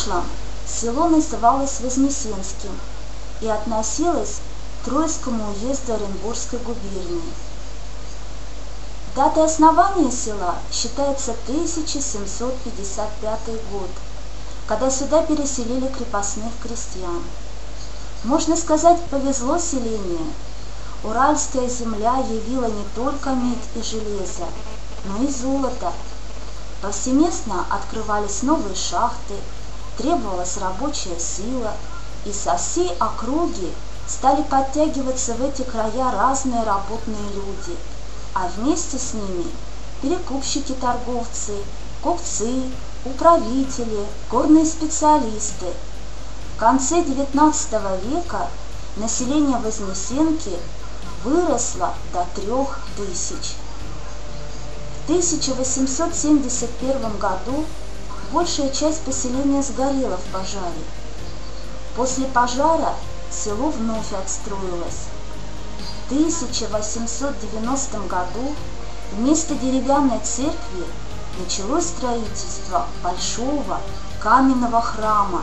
прошлом село называлось Вознесенским и относилось к Троицкому уезду Оренбургской губернии. Датой основания села считается 1755 год, когда сюда переселили крепостных крестьян. Можно сказать, повезло селению. Уральская земля явила не только медь и железо, но и золото. Повсеместно открывались новые шахты, требовалась рабочая сила, и со всей округи стали подтягиваться в эти края разные работные люди, а вместе с ними перекупщики-торговцы, купцы, управители, горные специалисты. В конце XIX века население Вознесенки выросло до трех тысяч. В 1871 году большая часть поселения сгорела в пожаре. После пожара село вновь отстроилось. В 1890 году вместо деревянной церкви началось строительство большого каменного храма.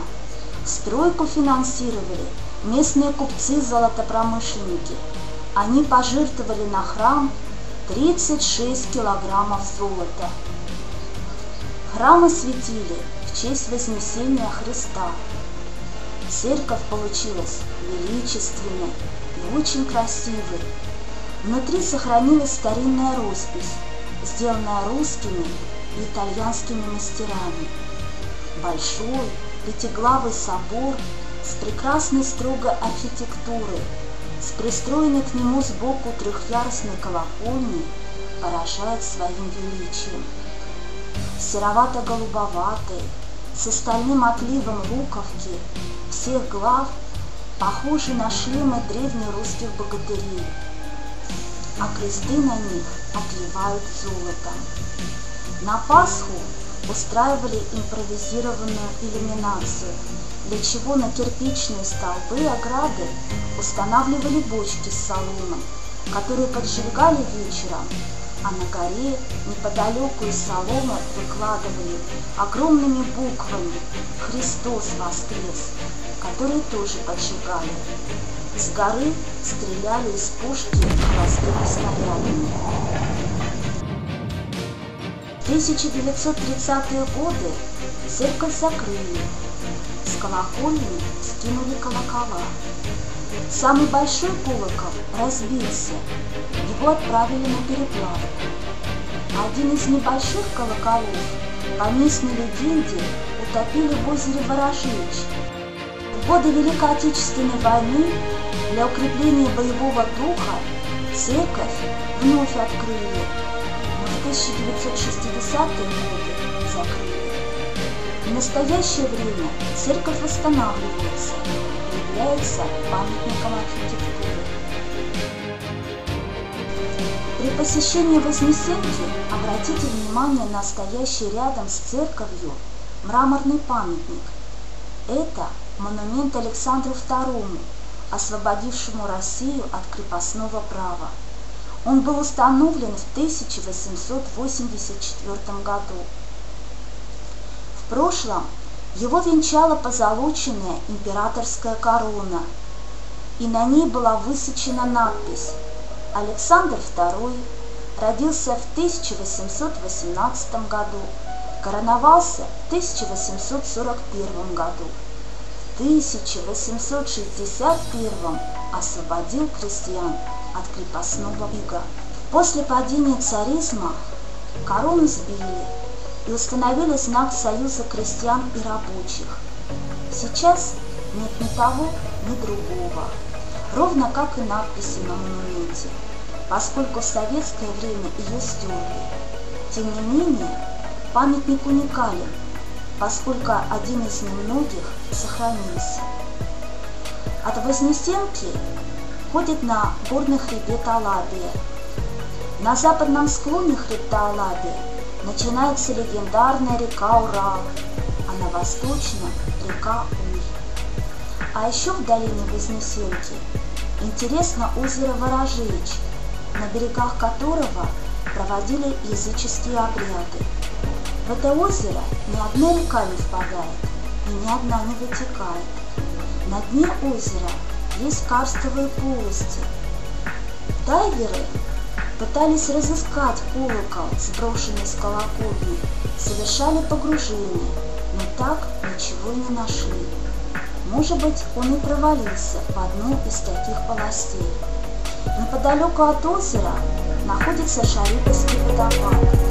Стройку финансировали местные купцы-золотопромышленники. Они пожертвовали на храм 36 килограммов золота. Храмы светили в честь Вознесения Христа. Церковь получилась величественной и очень красивой. Внутри сохранилась старинная роспись, сделанная русскими и итальянскими мастерами. Большой пятиглавый собор с прекрасной строгой архитектурой, с пристроенной к нему сбоку трехъярусной колокольней, поражает своим величием. Серовато-голубоватый, с остальным отливом луковки, всех глав, похожи на шлемы древнерусских богатырей, а кресты на них отливают золотом. На Пасху устраивали импровизированную иллюминацию, для чего на кирпичные столбы ограды устанавливали бочки с соломой, которые поджигали вечером, а на горе неподалеку из соломы выкладывали огромными буквами «Христос воскрес», которые тоже поджигали. С горы стреляли из пушки холостыми снарядами. В 1930-е годы церковь закрыли, колокольни скинули колокола. Самый большой колокол разбился, его отправили на переплавку. Один из небольших колоколов по местной легенде утопили в озере Ворожеич. В годы Великой Отечественной войны для укрепления боевого духа церковь вновь открыли, но в 1960-е годы закрыли. В настоящее время церковь восстанавливается и является памятником архитектуры. При посещении Вознесенки обратите внимание на стоящий рядом с церковью мраморный памятник. Это монумент Александру II, освободившему Россию от крепостного права. Он был установлен в 1884 году. В прошлом его венчала позолоченная императорская корона, и на ней была высечена надпись Александр II родился в 1818 году, короновался в 1841 году. В 1861 освободил крестьян от крепостного ига. После падения царизма корону сбили и установили знак союза крестьян и рабочих. Сейчас нет ни того, ни другого ровно как и надписи на монументе, поскольку в советское время ее стерли. Тем не менее, памятник уникален, поскольку один из немногих сохранился. От Вознесенки ходит на горный хребет Алабия. На западном склоне хребта Алабия начинается легендарная река Урал, а на восточном – река Уй. А еще в долине Вознесенки интересно озеро Ворожеич, на берегах которого проводили языческие обряды. В это озеро ни одна река не впадает, и ни одна не вытекает. На дне озера есть карстовые полости. Дайверы пытались разыскать колокол, сброшенный с колокольни, совершали погружение, но так ничего не нашли. Может быть, он и провалился в одну из таких полостей. Неподалеку от озера находится Шариповский водопад.